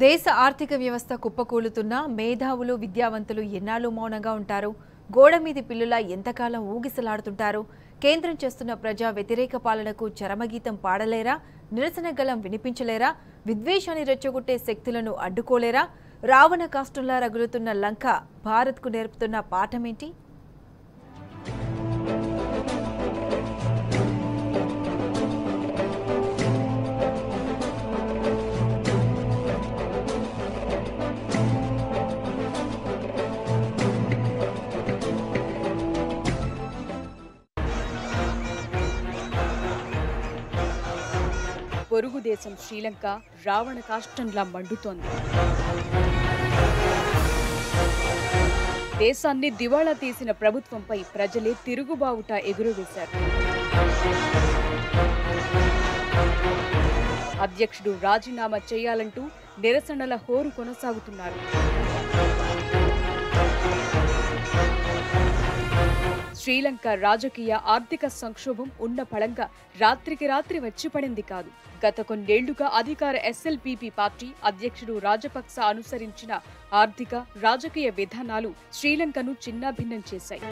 దేశ ఆర్థిక వ్యవస్థ కుప్పకూలుతున్నా మేధావులు విద్యావంతులు ఎన్నాళ్ళు మౌనంగా ఉంటారు? గోడ మీది పిల్లులా ఎంతకాలం ఊగిసలాడుతుంటారు? కేంద్రం చేస్తున్న ప్రజా వ్యతిరేక పాలనకు చరమగీతం పాడలేరా? నిరసన గలం వినిపించలేరా? విద్వేషాన్ని రెచ్చగొట్టే శక్తులను అడ్డుకోలేరా? రావణ కాష్టంలా రగులుతున్న లంక భారత్కు నేర్పుతున్న పాఠమేంటి? పొరుగు దేశం శ్రీలంక రావణ కాష్టంలా మండుతోంది. దేశాన్ని దివాళా తీసిన ప్రభుత్వంపై ప్రజలే తిరుగుబావుట ఎగురవేశారు. అధ్యక్షుడు రాజీనామా చేయాలంటూ నిరసనల హోరు కొనసాగుతున్నారు. శ్రీలంక రాజకీయ ఆర్థిక సంక్షోభం ఉన్న పళంగా రాత్రికి రాత్రి వచ్చి పడింది కాదు. గత కొన్నేళ్ళుగా అధికార ఎస్ఎల్పీపీ పార్టీ అధ్యక్షుడు రాజపక్స అనుసరించిన ఆర్థిక రాజకీయ విధానాలు శ్రీలంకను చిన్నాభిన్నం చేశాయి.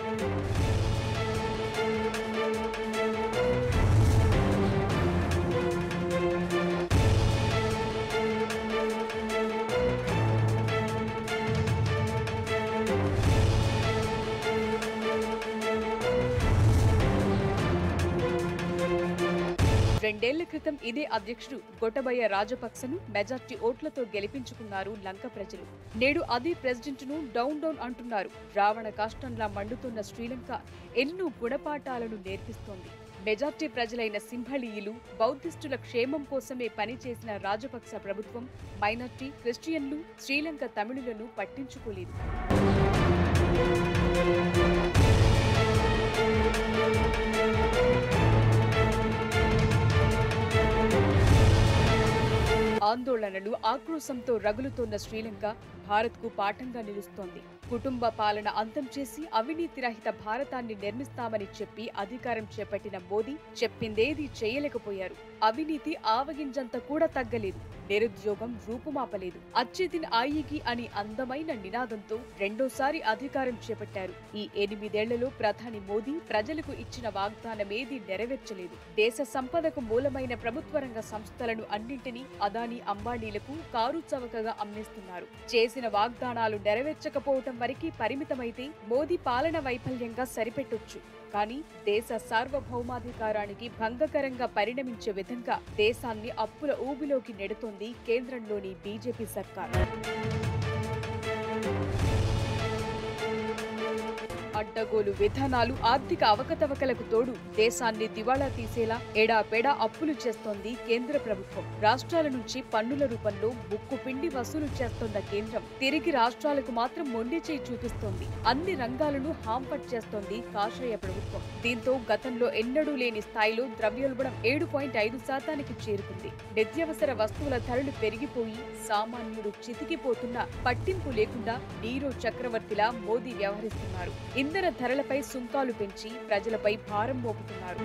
రెండేళ్ళ క్రితం ఇదే అధ్యక్షుడు గొటబయ్య రాజపక్సను మెజార్టీ ఓట్లతో గెలిపించుకున్నారు లంక ప్రజలు. నేడు అదే ప్రెసిడెంట్ను డౌన్ డౌన్ అంటున్నారు. రావణ కాష్టంలా మండుతున్న శ్రీలంక ఎన్నో గుణపాఠాలను నేర్పిస్తోంది. మెజార్టీ ప్రజలైన సింహళీయులు బౌద్ధిస్టుల క్షేమం కోసమే పనిచేసిన రాజపక్స ప్రభుత్వం మైనార్టీ క్రిస్టియన్లు శ్రీలంక తమిళులను పట్టించుకోలేదు. ఆందోళనలు ఆక్రోశంతో రగులుతోన్న శ్రీలంక భారత్కు పాఠంగా నిలుస్తోంది. కుటుంబ పాలన అంతం చేసి అవినీతి రహిత భారతాన్ని నిర్మిస్తామని చెప్పి అధికారం చేపట్టిన మోదీ చెప్పిందేది చేయలేకపోయారు. అవినీతి ఆవగింజంత కూడా తగ్గలేదు. నిరుద్యోగం రూపుమాపలేదు. అచ్చేదిన్ ఆయికి అని అందమైన నినాదంతో రెండోసారి అధికారం చేపట్టారు. ఈ ఎనిమిదేళ్ళలో ప్రధాని మోదీ ప్రజలకు ఇచ్చిన వాగ్దానమేది నెరవేర్చలేదు. దేశ సంపదకు మూలమైన ప్రభుత్వ రంగ సంస్థలను అన్నింటినీ అదానీ అంబానీలకు కారు చవకగా అమ్మేస్తున్నారు. చేసిన వాగ్దానాలు నెరవేర్చకపోవటం వరకు పరిమితమైతే మోదీ పాలన వైఫల్యంగా సరిపెట్టొచ్చు. కానీ దేశ సార్వభౌమాధికారానికి భంగకరంగా పరిణమించే విధంగా దేశాన్ని అప్పుల ఊబిలోకి నెడుతోంది. కేంద్రంలోని బీజేపీ సర్కార్. అడ్డగోలు విధానాలు ఆర్థిక అవకతవకలకు తోడు దేశాన్ని దివాళా తీసేలా ఎడాపెడా అప్పులు చేస్తోంది కేంద్ర ప్రభుత్వం. రాష్ట్రాల నుంచి పన్నుల రూపంలో బుక్కు పిండి వసూలు చేస్తోన్న కేంద్రం తిరిగి రాష్ట్రాలకు మాత్రం మొండి చేయి చూపిస్తోంది. అన్ని రంగాలను హాంపట్ చేస్తోంది కాషాయ ప్రభుత్వం. దీంతో గతంలో ఎన్నడూ లేని స్థాయిలో ద్రవ్యోల్బణం ఏడు పాయింట్ ఐదు శాతానికి చేరుకుంది. నిత్యావసర వస్తువుల ధరలు పెరిగిపోయి సామాన్యుడు చితికిపోతున్న పట్టింపు లేకుండా నీరో చక్రవర్తిలా మోదీ వ్యవహరిస్తున్నారు. ఇంధన ధరలపై సుంకాలు పెంచి ప్రజలపై భారం మోపుతున్నారు.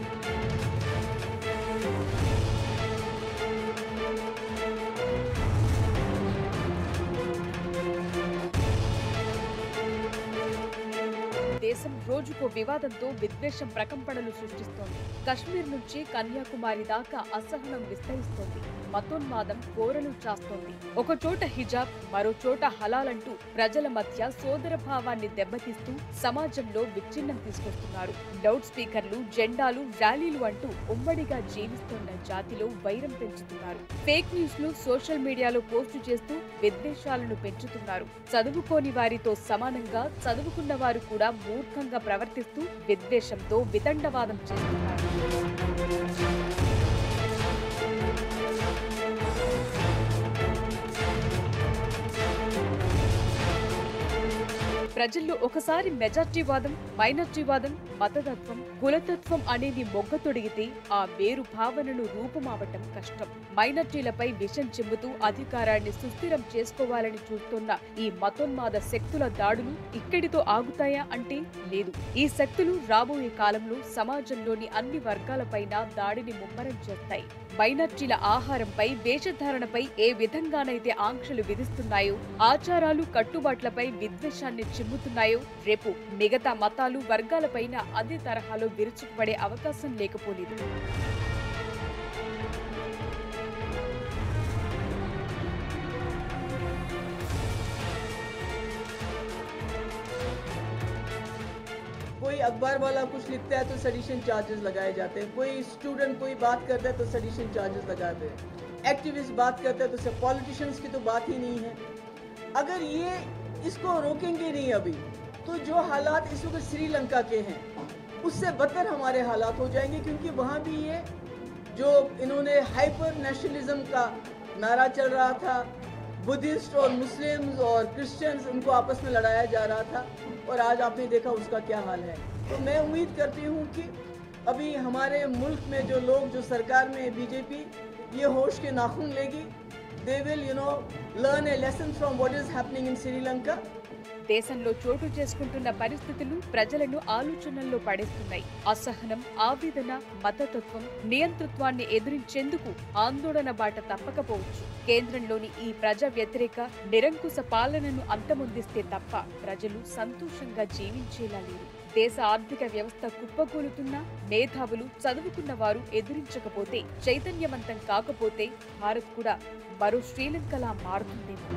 దేశం రోజుకో వివాదంతో విద్వేషం ప్రకంపనలు సృష్టిస్తోంది. కశ్మీర్ నుంచి కన్యాకుమారి దాకా అసహనం విస్తరిస్తోంది. మతోన్మాదం కోరలు చాస్తోంది. ఒక చోట హిజాబ్ మరో చోట హలాలంటూ ప్రజల మధ్య సోదర భావాన్ని దెబ్బతీస్తూ సమాజంలో విచ్ఛిన్నం తీసుకొస్తున్నారు. లౌడ్ స్పీకర్లు జెండాలు ర్యాలీలు అంటూ ఉమ్మడిగా జీవిస్తున్న జాతిలో వైరం పెంచుతున్నారు. ఫేక్ న్యూస్ను సోషల్ మీడియాలో పోస్టు చేస్తూ విద్వేషాలను పెంచుతున్నారు. చదువుకోని వారితో సమానంగా చదువుకున్న వారు కూడా మూర్ఖంగా ప్రవర్తిస్తూ విద్వేషంతో వితండవాదం చేస్తున్నారు. ప్రజల్లో ఒకసారి మెజార్టీవాదం మైనార్టీవాదం మతతత్వం కులతత్వం అనేది మొగ్గ తొడిగితే ఆ వేరు భావనను రూపుమావటం కష్టం. మైనార్టీలపై విషం చెబుతూ అధికారాన్ని సుస్థిరం చేసుకోవాలని చూస్తున్న ఈ మతోన్మాద శక్తుల దాడులు ఇక్కడితో ఆగుతాయా అంటే లేదు. ఈ శక్తులు రాబోయే కాలంలో సమాజంలోని అన్ని వర్గాలపైన దాడిని ముమ్మరం చేస్తాయి. మైనార్టీల ఆహారంపై వేషధారణపై ఏ విధంగానైతే ఆంక్షలు విధిస్తున్నాయో ఆచారాలు కట్టుబాట్లపై విద్వేషాన్ని చిమ్ముతున్నాయో రేపు మిగతా మతాలు వర్గాలపైన అదే తరహాలో విరుచుకుపడే అవకాశం లేకపోలేదు कोई अखबार वाला कुछ लिखता है तो सडिशन चार्जेस लगाए जाते हैं कोई स्टूडेंट कोई बात करता है तो सडिशन चार्जेस लगाते हैं एक्टिविस्ट बात करते हैं तो सब पॉलिटिशियंस की तो बात ही नहीं है अगर ये इसको रोकेंगे नहीं अभी तो जो हालात इस वक्त श्रीलंका के हैं, उससे बदतर हमारे हालात हो जाएँगे, क्योंकि वहाँ भी ये, जो इन्होंने हाइपर नेशनलिज्म का नारा चल रहा था, बुद्धिस्ट और मुस्लिम्स और क्रिश्चियंस उनको आपस में लड़ाया जा रहा था, और आज आपने देखा उसका क्या हाल है। तो मैं उम्मीद करती हूँ कि अभी हमारे मुल्क में जो लोग, जो सरकार में बीजेपी, ये होश के नाखून लेगी they will, you know, learn a lesson from what is happening in Sri Lanka. దేశంలో చోటు చేసుకుంటున్న పరిస్థితులు ప్రజలను ఆలోచనల్లో పడేస్తున్నాయి. అసహనం ఆవేదన మతతత్వం నియంతృత్వాన్ని ఎదురించేందుకు ఆందోళన బాట తప్పకపోవచ్చు. కేంద్రంలోని ఈ ప్రజా వ్యతిరేక నిరంకుశ పాలనను అంతమొందిస్తే తప్ప ప్రజలు సంతోషంగా జీవించేలా లేరు. దేశ ఆర్థిక వ్యవస్థ కుప్పకూలుతున్నా మేధావులు చదువుకున్న వారు ఎదురించకపోతే చైతన్యవంతం కాకపోతే భారత్ కూడా మరో శ్రీలంకలా మారుతుందేమో.